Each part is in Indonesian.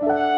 you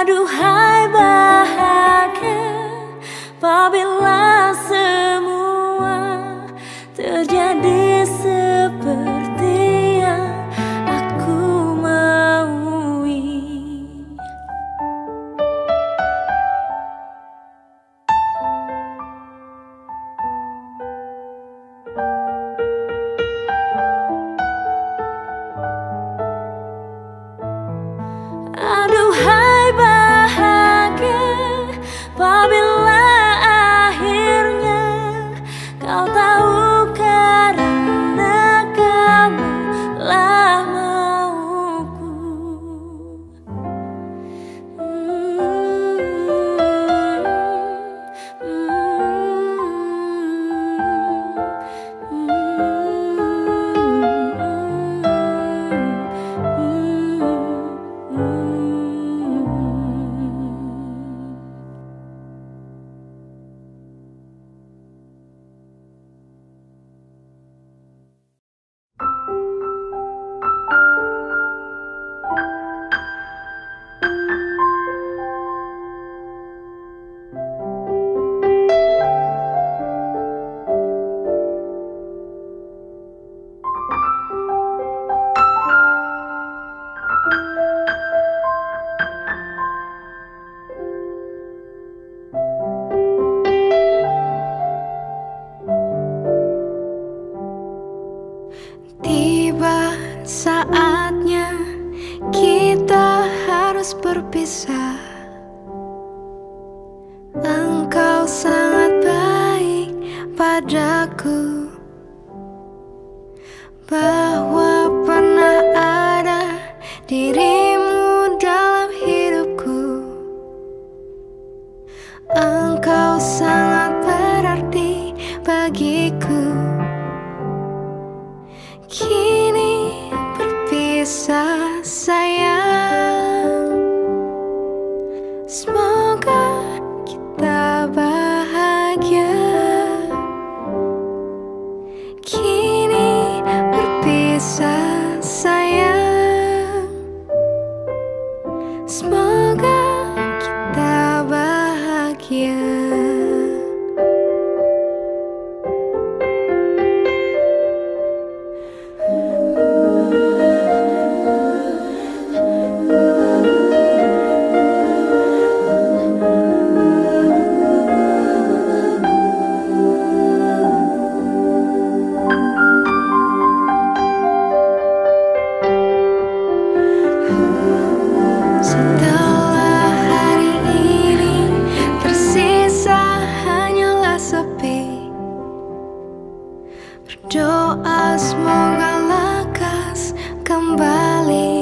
Aduhai bahagia Apabila Doa semoga lekas kembali.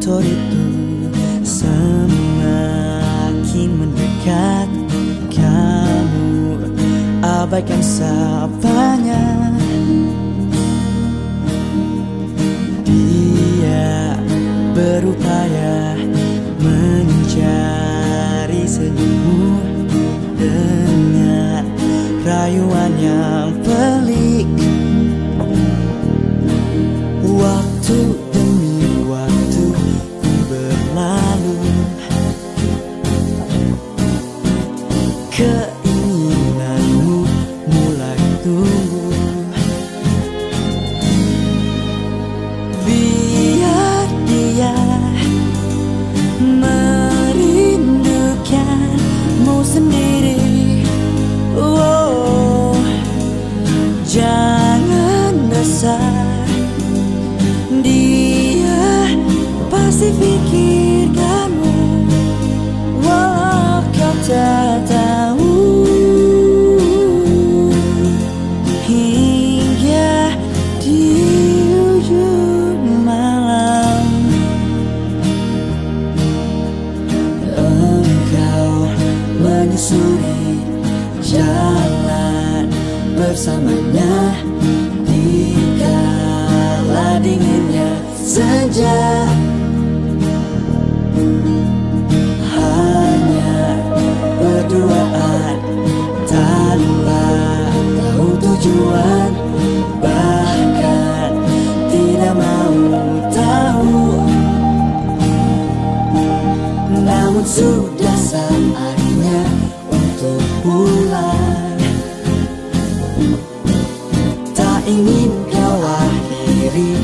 motor itu. Semakin mendekat Kamu abaikan sapanya Dia berupaya mencari senyummu Dengan rayuan yang pelik. Ingin kau akhiri